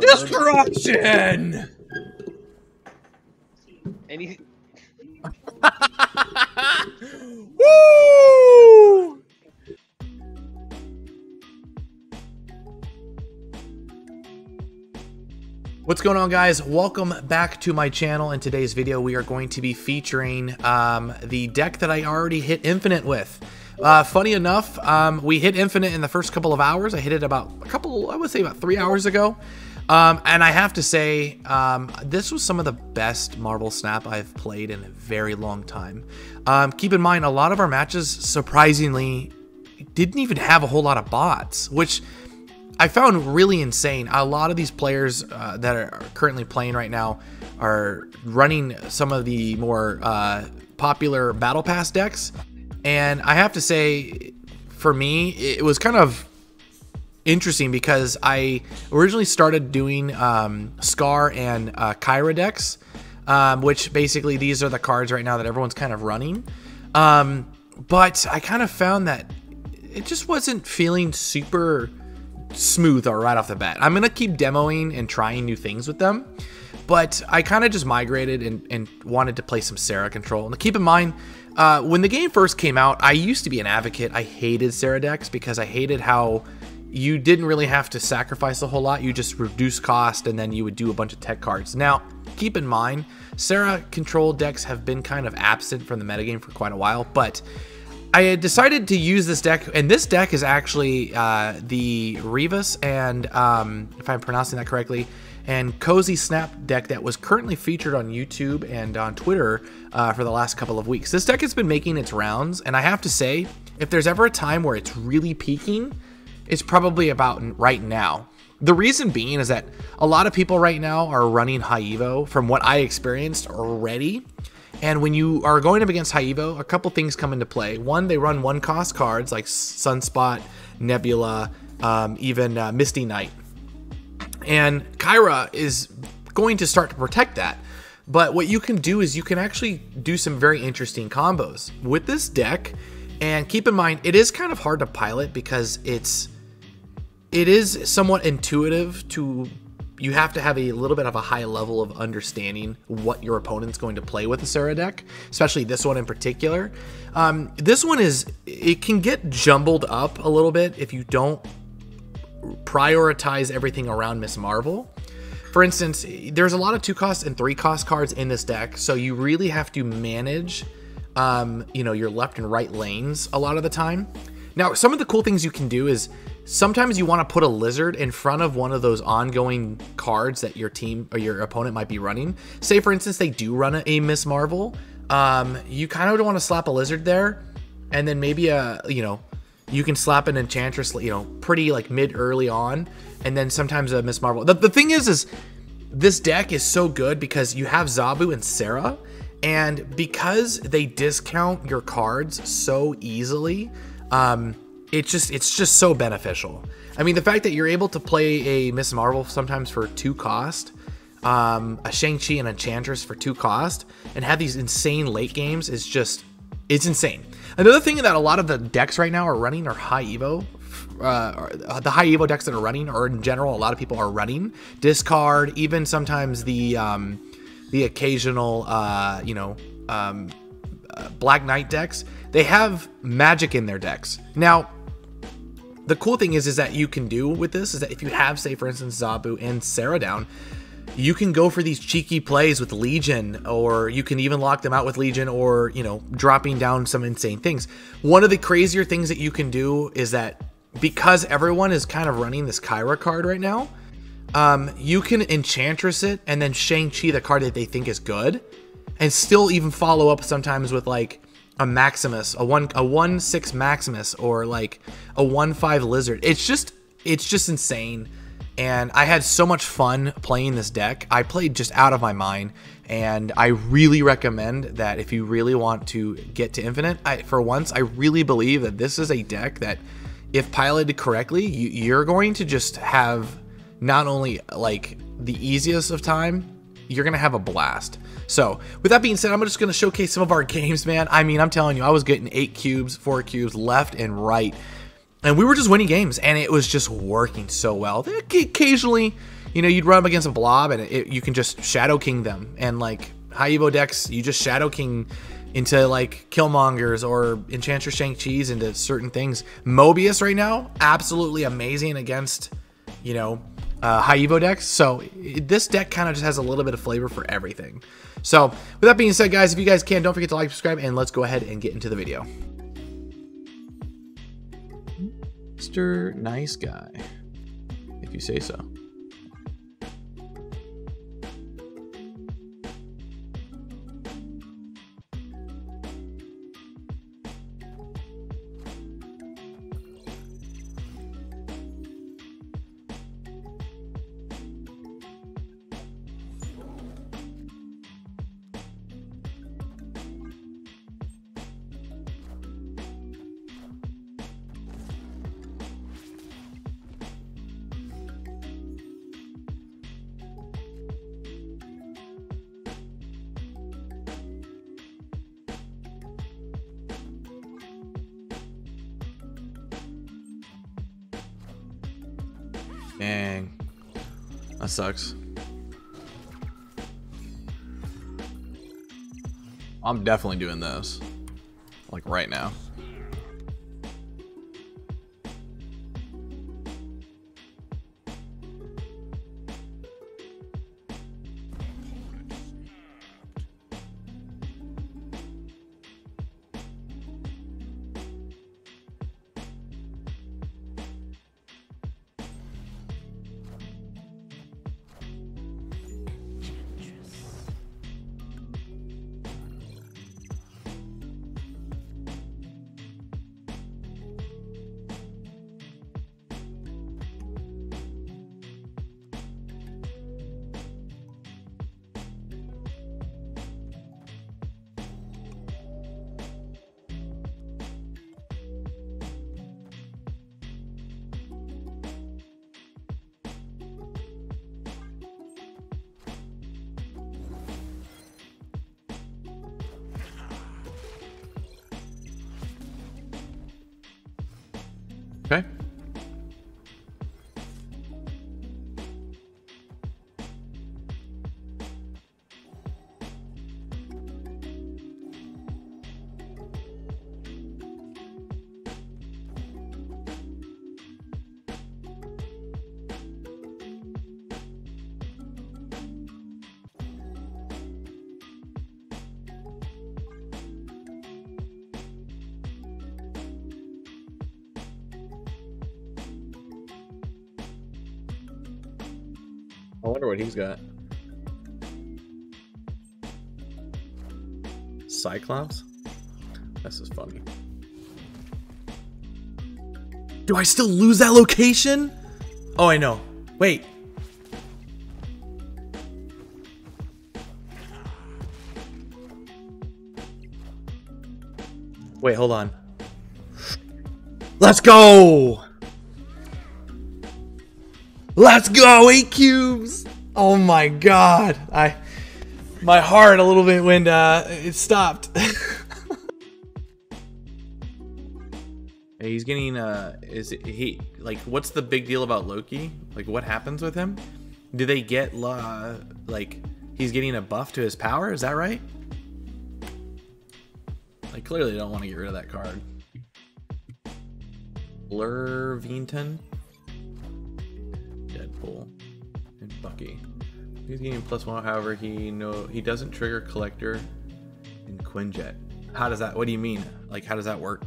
Destruction! Any Woo! What's going on guys? Welcome back to my channel. In today's video, we are going to be featuring um, the deck that I already hit Infinite with. Uh, funny enough, um, we hit Infinite in the first couple of hours. I hit it about a couple, I would say about three hours ago. Um, and I have to say, um, this was some of the best Marvel Snap I've played in a very long time. Um, keep in mind, a lot of our matches, surprisingly, didn't even have a whole lot of bots, which I found really insane. A lot of these players uh, that are currently playing right now are running some of the more uh, popular Battle Pass decks. And I have to say, for me, it was kind of interesting because I originally started doing um, Skaar and uh, Caiera decks, um, which basically these are the cards right now that everyone's kind of running. Um, but I kind of found that it just wasn't feeling super smooth or right off the bat. I'm gonna keep demoing and trying new things with them, but I kind of just migrated and, and, wanted to play some Sera control. And keep in mind, uh, when the game first came out, I used to be an advocate. I hated Sera decks because I hated how you didn't really have to sacrifice a whole lot. You just reduce cost and then you would do a bunch of tech cards. Now, keep in mind, Sera control decks have been kind of absent from the metagame for quite a while, but I had decided to use this deck, and this deck is actually uh, the Rivas and, um, if I'm pronouncing that correctly, and Cozy Snap deck that was currently featured on YouTube and on Twitter uh, for the last couple of weeks. This deck has been making its rounds, and I have to say, if there's ever a time where it's really peaking, it's probably about right now. The reason being is that a lot of people right now are running high Evo from what I experienced already. And when you are going up against high Evo, a couple things come into play. One, they run one cost cards like Sunspot, Nebula, um, even uh, Misty Knight. And Caiera is going to start to protect that. But what you can do is you can actually do some very interesting combos with this deck. And keep in mind, it is kind of hard to pilot because it's it is somewhat intuitive to you have to have a little bit of a high level of understanding what your opponent's going to play with the Sera deck, especially this one in particular. Um, this one is, it can get jumbled up a little bit if you don't prioritize everything around Miss Marvel. For instance, there's a lot of two cost and three cost cards in this deck, so you really have to manage, um, you know, your left and right lanes a lot of the time. Now, some of the cool things you can do is sometimes you want to put a lizard in front of one of those ongoing cards that your team or your opponent might be running. Say, for instance, they do run a Miss Marvel. Um, you kind of want to slap a lizard there, and then maybe a you know you can slap an enchantress you know pretty like mid early on, and then sometimes a Miss Marvel. The, the thing is, is this deck is so good because you have Zabu and Sera, and because they discount your cards so easily um, it's just it's just so beneficial. I mean, the fact that you're able to play a Miss Marvel sometimes for two cost, um, a Shang Chi and Enchantress for two cost, and have these insane late games is just it's insane. Another thing that a lot of the decks right now are running are high Evo. Uh, the high Evo decks that are running, or in general, a lot of people are running discard. Even sometimes the um, the occasional, uh, you know, um, uh, Black Knight decks, they have magic in their decks. Now, the cool thing is, is that you can do with this is that if you have, say, for instance, Zabu and Sera down, you can go for these cheeky plays with Legion, or you can even lock them out with Legion, or you know, dropping down some insane things. One of the crazier things that you can do is that because everyone is kind of running this Caiera card right now, um, you can Enchantress it and then Shang-Chi the card that they think is good, and still even follow up sometimes with like a Maximus, a one a one six Maximus, or like a one five Lizard. It's just it's just insane. And I had so much fun playing this deck. I played just out of my mind, and I really recommend that if you really want to get to Infinite, I, for once, I really believe that this is a deck that, if piloted correctly, you, you're going to just have not only like the easiest of time, you're gonna have a blast. So, with that being said, I'm just going to showcase some of our games, man. I mean, I'm telling you, I was getting eight cubes, four cubes, left and right. And we were just winning games, and it was just working so well. Occasionally, you know, you'd run up against a blob and it, you can just Shadow King them. And like high Evo decks, you just Shadow King into like Killmongers or Enchantress Shang-Chi's into certain things. Mobius right now, absolutely amazing against, you know, uh, high Evo decks. So this deck kind of just has a little bit of flavor for everything. So with that being said, guys, if you guys can, don't forget to like, subscribe, and let's go ahead and get into the video. Mr. Nice Guy, if you say so. Dang. That sucks. I'm definitely doing this. Like right now. I wonder what he's got. Cyclops? This is funny. Do I still lose that location? Oh, I know. Wait. Wait, hold on. Let's go! Let's go, eight cubes. Oh my god. I my heart a little bit when uh it stopped. he's getting uh is he like what's the big deal about Loki? Like what happens with him? Do they get uh, like he's getting a buff to his power? Is that right? Like clearly don't want to get rid of that card. Lurvington. And Bucky. He's getting plus one, however, he no he doesn't trigger Collector and Quinjet. How does that? What do you mean? Like, how does that work?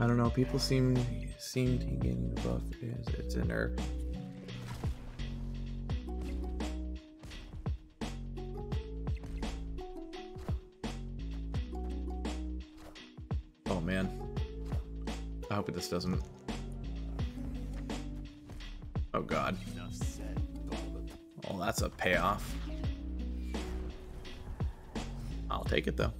I don't know. People seem seem to be getting buff. Is it's a nerf. Oh, man. I hope this doesn't. Oh god. Oh, that's a payoff. I'll take it though.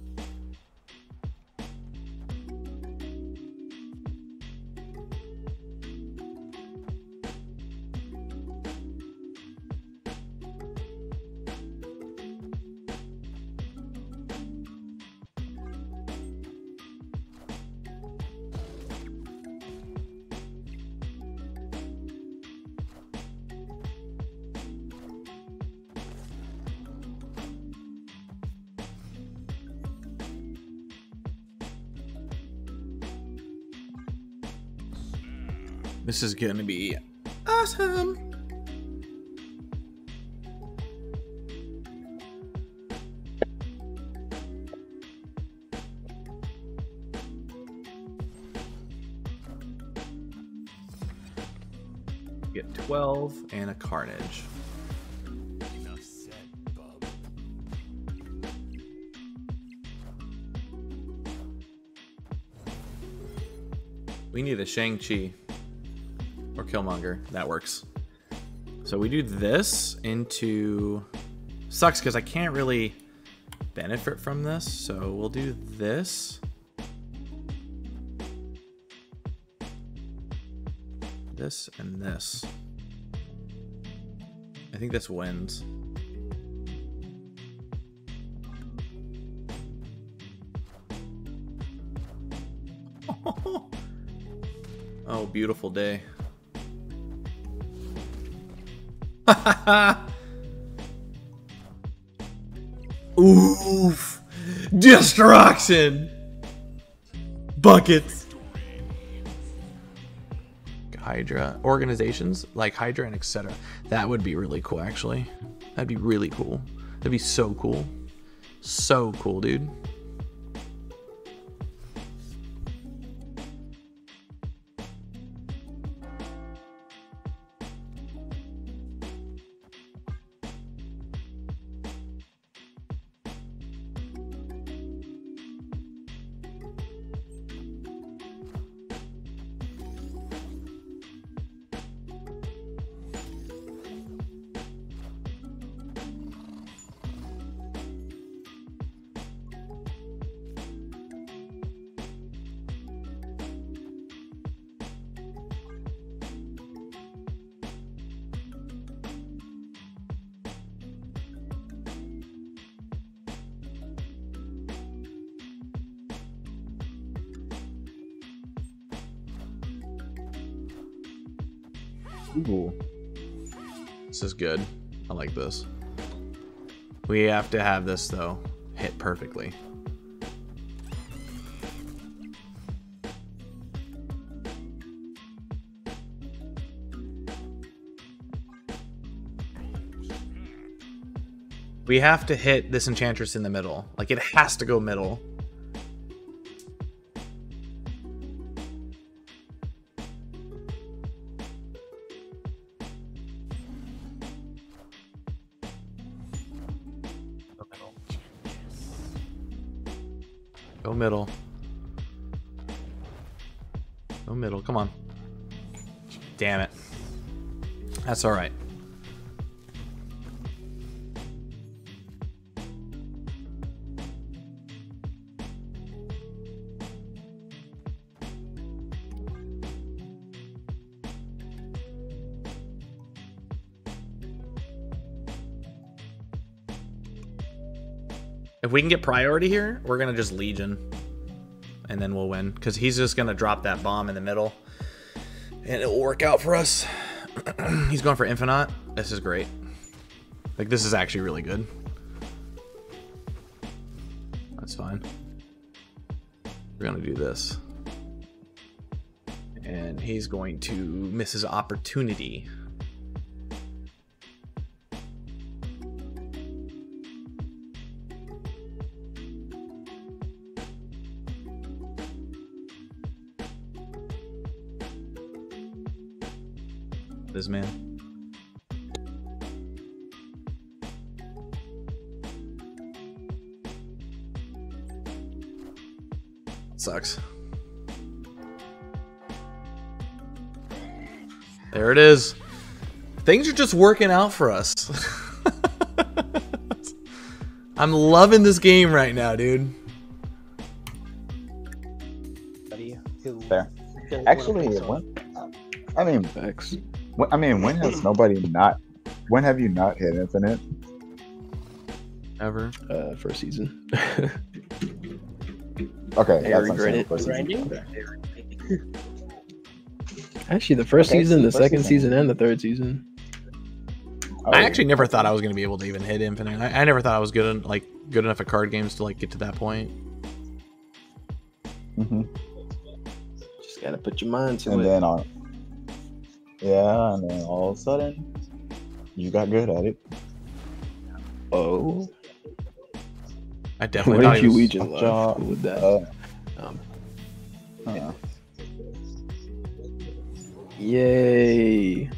This is gonna be awesome. Get 12 and a carnage. We need a Shang-Chi Killmonger. That works. So we do this into... Sucks because I can't really benefit from this. So we'll do this. This and this. I think this wins. oh, beautiful day. Oof! Destruction! Buckets! Hydra organizations like Hydra and etc. That would be really cool, actually. That'd be really cool. That'd be so cool. So cool, dude. Ooh. This is good. I like this. We have to have this, though, hit perfectly. We have to hit this Enchantress in the middle. Like, it has to go middle. Go middle. Go middle. Come on. Damn it. That's all right. If we can get priority here, we're going to just Legion. And then we'll win. Because he's just going to drop that bomb in the middle. And it will work out for us. he's going for Infinite. This is great. Like, this is actually really good. That's fine. We're going to do this. And he's going to miss his opportunity. This man. Sucks. There it is. Things are just working out for us. I'm loving this game right now, dude. Fair. Actually, when, I mean, Facts. When, I mean, when has nobody not? When have you not hit infinite? Ever. Uh, first season. Okay, I that's regret it. first season. Okay. Actually, the first Okay, season, the first second season. season, and the third season. Oh, I actually never thought I was going to be able to even hit infinite. I, I never thought I was good en- like good enough at card games to like get to that point. Mm-hmm. Just gotta put your mind to And it. then on Yeah, and then all of a sudden, you got good at it. Oh. I definitely What thought if he you was- Legion Jaw- with that? Uh, Um, huh. yay.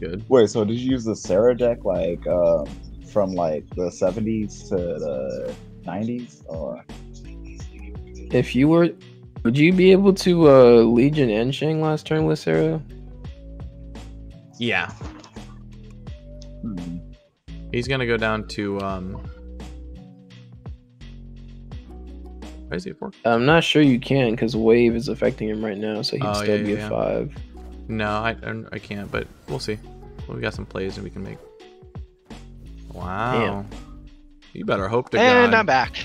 good. Wait, so did you use the Sera deck like um, from like the 70s to the 90s? Or If you were, would you be able to uh Legion and Shang last turn with Sera? Yeah, hmm. he's gonna go down to um. Why is he at four? I'm not sure you can because Wave is affecting him right now, so he'd Oh, still yeah, be yeah, a five. No, I I can't, but we'll see. Well, we got some plays and we can make. Wow. You better hope to And God. I'm back.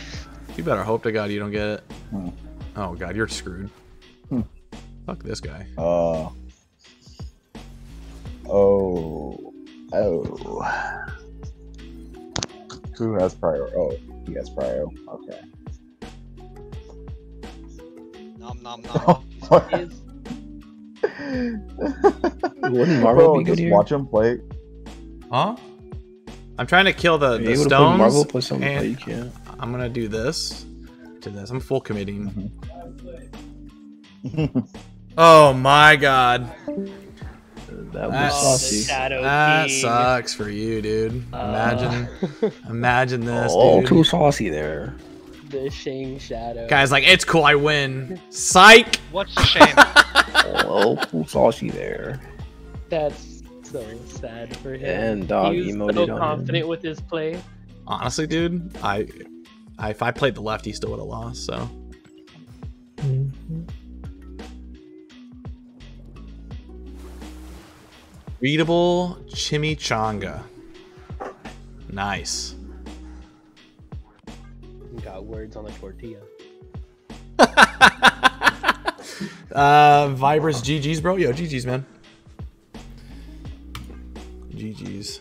You better hope to God you don't get it. Hmm. Oh God, you're screwed. Hmm. Fuck this guy. Uh, oh. Oh. Who has prior? Oh, he has prior. Okay. Nom nom nom. Wouldn't Marvel be good just here? watch him play. Huh? I'm trying to kill the, Are the able to put stones. Marvel plus something? and- you can't. I'm gonna do this to this. I'm full committing. Mm-hmm. Oh my God. That was That's- saucy. That King. sucks for you, dude. Imagine, uh. imagine this, Oh, dude. too saucy there. The Shang Shadow. Guy's like, it's cool, I win. Psych. What's the shame? Oh, too saucy there. That's so sad for him. And dog he was emoted so on him. confident with his play. Honestly, dude, I, I, if I played the left, he still would have lost. So readable chimichanga. Nice. Got words on the tortilla. uh, Vibrous GG's, bro. Yo, GG's, man. GG's.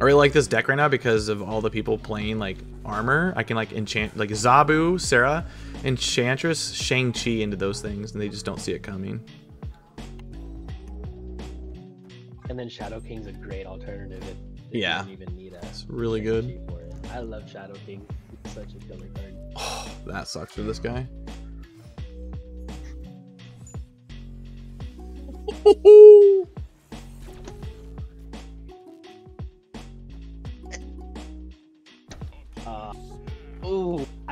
I really like this deck right now because of all the people playing like armor. I can like enchant like Zabu, Sera, Enchantress, Shang-Chi into those things, and they just don't see it coming. And then Shadow King's a great alternative. It, it Yeah. even need a It's really good. Shang-Chi for it. I love Shadow King. It's such a killer card. Oh, that sucks for this guy.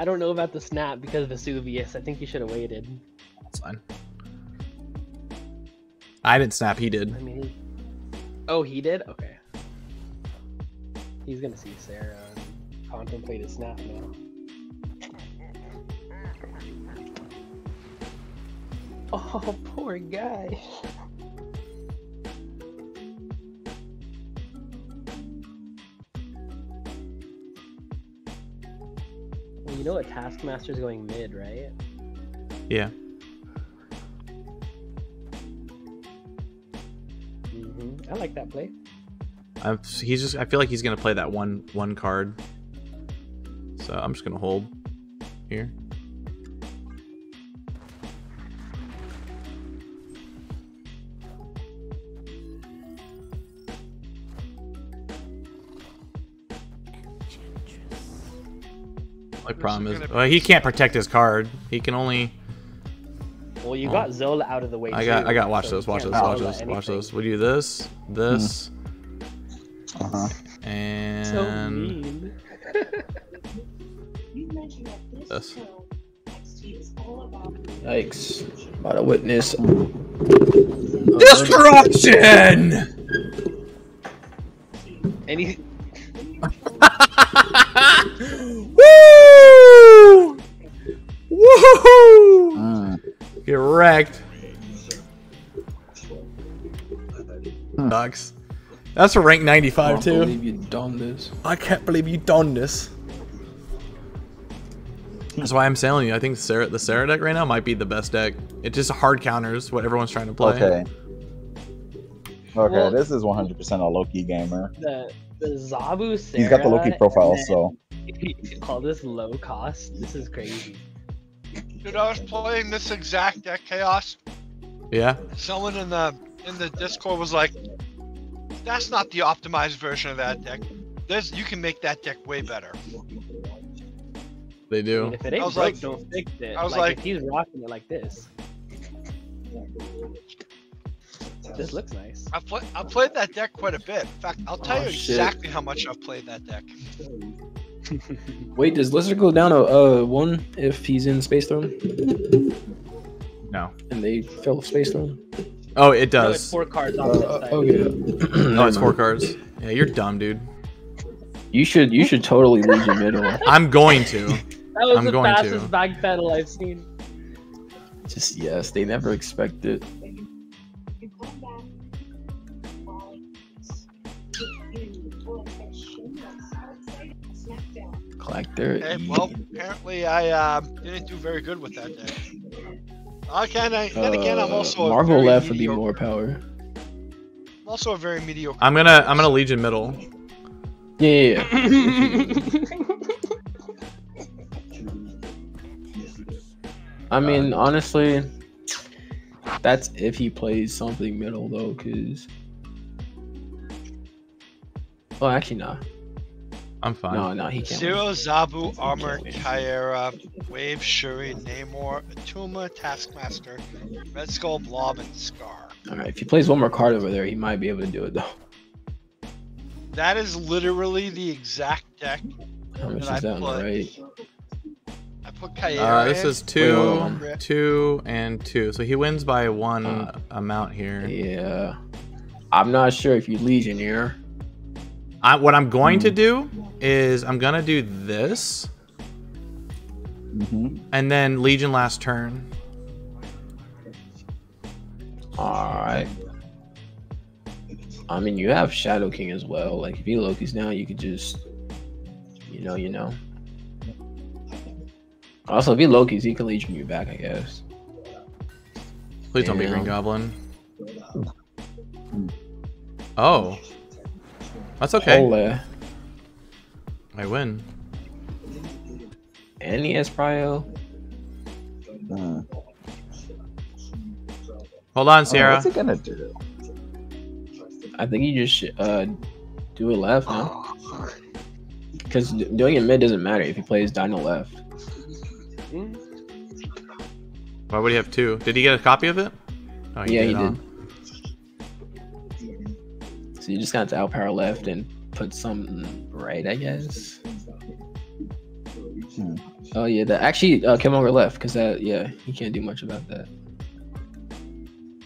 I don't know about the snap because of Vesuvius. I think you should have waited. That's fine. I didn't snap, he did. I mean, he... oh, he did. Okay. He's gonna see Sera and contemplate his snap now. Oh, poor guy. You know what Taskmaster's going mid, right? Yeah. hmm I like that play. I'm, he's just. I feel like he's gonna play that one one card. So I'm just gonna hold here. My problem is, well, he can't protect his card. He can only. Well, you Oh. got Zola out of the way. I got. too, I got. Watch so those. Watch can't those. Watch Zola those. Watch anything. those. We do this. This. Uh-huh. And. So mean. This. Yikes. About to witness. Destruction! And he, Woo! Woohoo! Mm. Get wrecked. Hmm. Sucks. That's a rank I 95 can't too. believe you done this. I can't believe you done this. That's why I'm selling you. I think Sera, the Sera deck right now might be the best deck. It just hard counters what everyone's trying to play. Okay. Okay, Well- this is 100% a Loki gamer. the The Zabu Sera. He's got the Loki profile, and so then All this low cost. This is crazy. Dude, I was playing this exact deck chaos. Yeah. Someone in the in the Discord was like, "That's not the optimized version of that deck. There's you can make that deck way better." They I mean, do. if it ain't I was broke, like- don't fix it. I was like, like- if he's rocking it like this. This looks nice. I play I played that deck quite a bit. In fact, I'll tell Oh, you shit. exactly how much I've played that deck. Wait, does Lister go down a uh, one if he's in Space Throne No. and they fill Space Throne? Oh, it does. No, it's does. four cards on Uh, this side. okay. No, it's four cards. Yeah, you're dumb, dude. You should you should totally Legion middle. I'm going to. That was I'm the going to. fastest back pedal I've seen. Just yes, they never expect it. Collector. Okay, E. well, apparently I uh, didn't do very good with that deck. Again, I, then again, I'm Uh, also a Marvel very left would be more power. I'm also a very mediocre. I'm gonna I'm gonna Legion middle. Yeah, yeah, yeah. I mean, honestly, that's if he plays something middle though, because. Well, actually, nah. I'm fine. No, no, he can't. Zero, Zabu, He Armor, can't. Caiera, Wave, Shuri, Namor, Atuma, Taskmaster, Red Skull, Blob, and Skaar. All right, if he plays one more card over there, he might be able to do it though. That is literally the exact deck. How much Then is I that on the put- right? I put Caiera. Uh, this is two, hold on. two, and two. So he wins by one Uh, amount here. Yeah. I'm not sure if you Legionnaire. I, what I'm going to Hmm. do is I'm gonna do this, mhm. and then Legion last turn. Alright. I mean, you have Shadow King as well. Like, if he Loki's now, you could just, you know, you know. Also, if he Loki's, he can Legion you back, I guess. Please don't be. Green Goblin. Oh, that's okay. Hola. I win. And he Prio. Uh, Hold on, oh, Sierra. what's it gonna do? I think you just uh do it left now. Because doing it mid doesn't matter if he plays Dino left. Why would he have two? Did he get a copy of it? Oh, yeah, he huh? did. So you just got to outpower left and put something right, I guess. Hmm. Oh yeah, that actually uh, Killmonger left because that yeah he can't do much about that.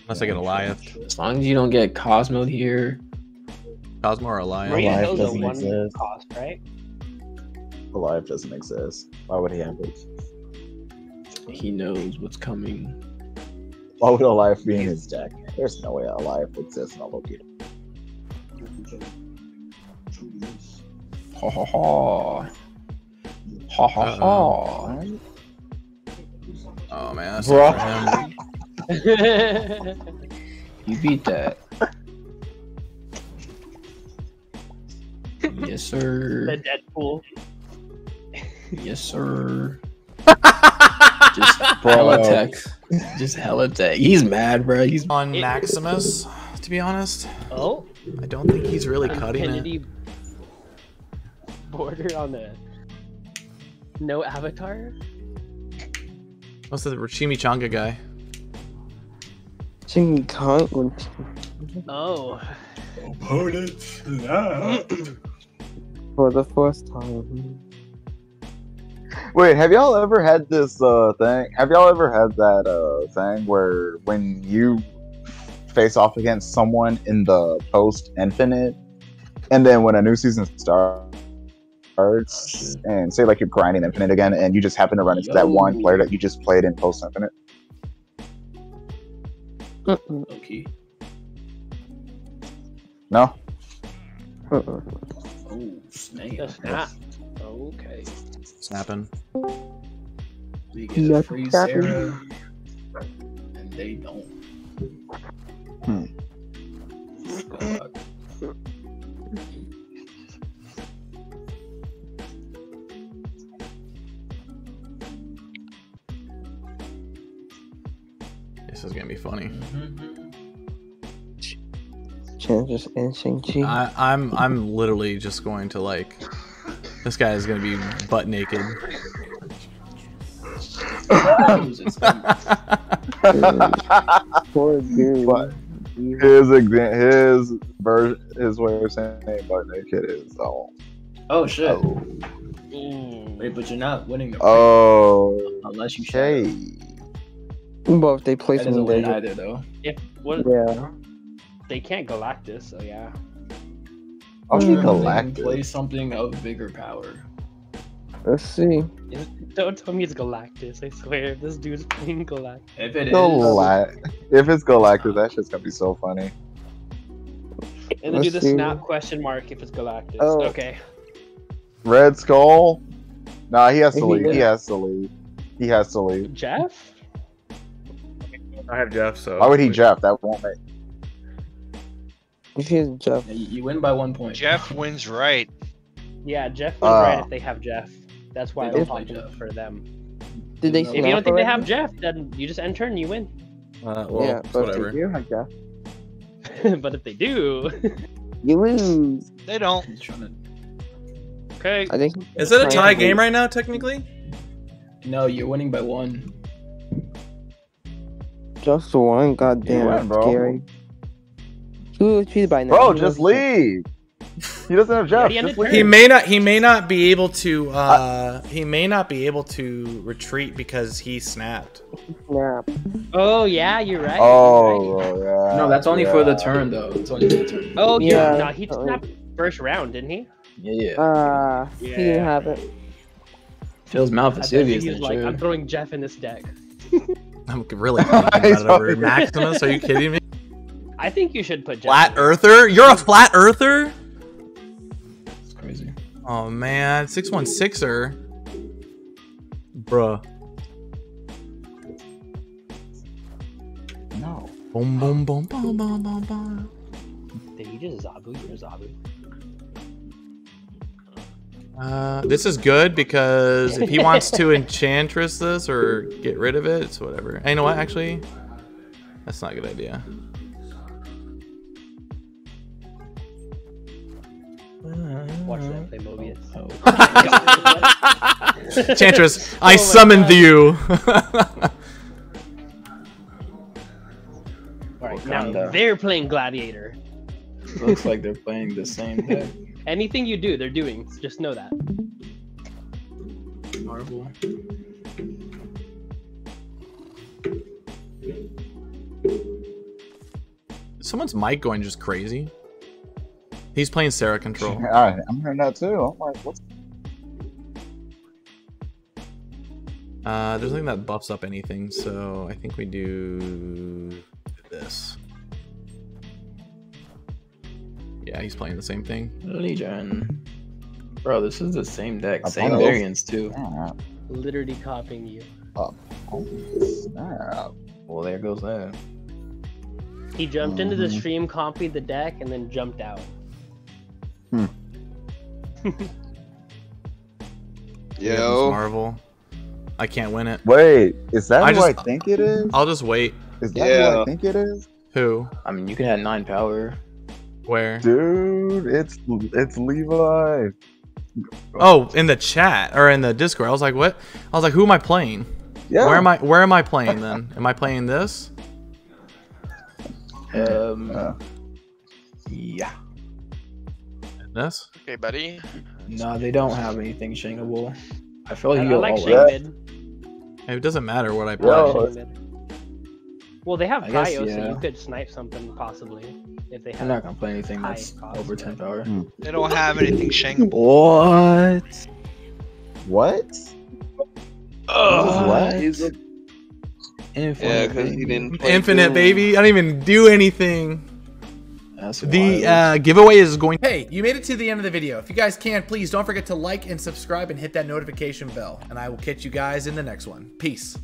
Unless I get Alioth. As long as you don't get Cosmo here, Cosmo or Alioth. Maria Life Hill's a doesn't one exist. cost, right? Alive doesn't exist. Why would he have it? he knows what's coming. Why would Alive be in his deck? There's no way Alive exists in a Loki. Ha ha ha. Ha ha ha. Oh man, that's Bruh. not him. You beat that. yes, sir. the. Deadpool. Yes, sir. Just hella Bro. tech. Just hella tech. He's mad, bro. He's On Maximus, to be honest, Oh, I don't think he's really cutting it. Border on the no avatar. What's the Chimichanga guy? Ching Kong when Oh, for the first time. Wait, have y'all ever had this uh thing? Have y'all ever had that uh thing where when you face off against someone in the post infinite, and then when a new season starts, and say like you're grinding infinite again, and you just happen to run into that one player that you just played in post infinite? Mm-mm, okay. No. mm-mm. Oh, snap. the snap. Okay. Snapping. We get a free snapping. And they don't. Hmm. This is gonna be funny. Changes in Shang-Chi. I'm I'm literally just going to like this guy is gonna be butt naked. Poor dude his exa- his version, his way of saying butt naked is oh. oh shit! Oh. Ooh. Wait, but you're not winning the Oh. unless you shadow. Okay. But if they play That doesn't something win either, though. If what Yeah. they can't Galactus, so yeah. I'll be Mm. Then Play something of bigger power. Let's see. Don't tell me it's Galactus. I swear, this dude's playing Galactus. If it is, Galact- if it's Galactus, that shit's gonna be so funny. And then do the see. snap question mark if it's Galactus. Oh. Okay. Red Skull. Nah, he has to leave. He has to leave. He has to leave. Jeff? I have Jeff, so. Why would he Jeff? That won't make. If he's Jeff. you you win by one point. Jeff wins right. Yeah, Jeff was Ah. right if they have Jeff. That's why They I'm don't play talking Jeff. for them. Did they If If you don't think they have Jeff, then you just enter and you win. Uh, well, yeah, it's but if whatever. they do have Jeff, but if they do, you lose. They don't. To- okay. I think. Is it a tie game right now, technically? No, you're winning by one. Just one. Goddamn, You win, bro. scary. Who was cheated by now? Bro, just leave. He doesn't have Jeff. already Just. He may not. He may not be able to. Uh, he may not be able to retreat because he snapped. Snap. Oh yeah, you're right. you're right. Oh, yeah. No, that's only for the turn, though. It's only for the turn. Oh yeah. Yeah. No, he snapped first round, didn't he? Yeah, yeah. Ah, he didn't have it. Phil's mouth I is bet serious. he like, sure. I'm throwing Jeff in this deck. I'm really thinking about it over Maximus. Are you kidding me? I think you should put Jeff. Flat in. Earther? You're a flat Earther? It's crazy. Oh man, six one sixer. Bruh. No. Boom boom boom boom boom boom boom. Did he just Zabu? You're Zabu. Uh, this is good because if he wants to enchantress this or get rid of it, it's whatever. Hey, you know what? Actually, that's not a good idea. Watch that play Mobius. Oh. oh. Enchantress, I Oh summoned God. you. All right, now they're playing Gladiator. Looks like they're playing the same thing. Anything you do, they're doing. Just know that. Marvel. Someone's mic going just crazy. He's playing Sera Control. Alright, I'm hearing that too. I'm like, what's Uh, there's nothing that buffs up anything, so I think we do this. Yeah, he's playing the same thing. Legion. Bro, this is the same deck. I Same variants, too. snap? Literally copying you. Oh, snap. Well, there goes that. He jumped into the Mhm. stream, copied the deck, and then jumped out. Yeah, Yo. Marvel. I can't win it. Wait, is that I who just- I think it is? I'll just wait. Is that who Yeah. I think it is? Who? I mean, you can have nine power. Where? Dude, it's it's Levi. Oh, in the chat or in the Discord. I was like, what? I was like, who am I playing? Yeah. Where am I? Where am I playing then? Am I playing this? Um, Uh, yeah. This? Okay, buddy. No, they don't have anything shankable. I feel like I, you I like all Shane out. mid. It doesn't matter what I I play. Yo. like Shane mid. Well, they have I guess, Kaio, so you could snipe something possibly if they have. I'm not gonna play anything that's cost, over 10 power. Hmm. They don't have anything shankable. What? what? Oh, what? Infinite. Yeah, because he didn't play Infinite, Doom. baby. I don't even do anything. That's The uh, giveaway is going. Hey, you made it to the end of the video. If you guys can, please don't forget to like and subscribe and hit that notification bell. And I will catch you guys in the next one. Peace.